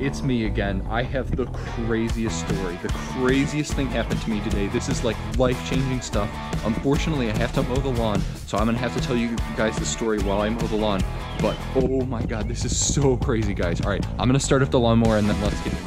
it's me again. I have the craziest story. The craziest thing happened to me today. This is like life-changing stuff. Unfortunately, I have to mow the lawn, so I'm gonna have to tell you guys the story while I mow the lawn. But oh my god, this is so crazy, guys. All right, I'm gonna start up the lawnmower and then let's get it.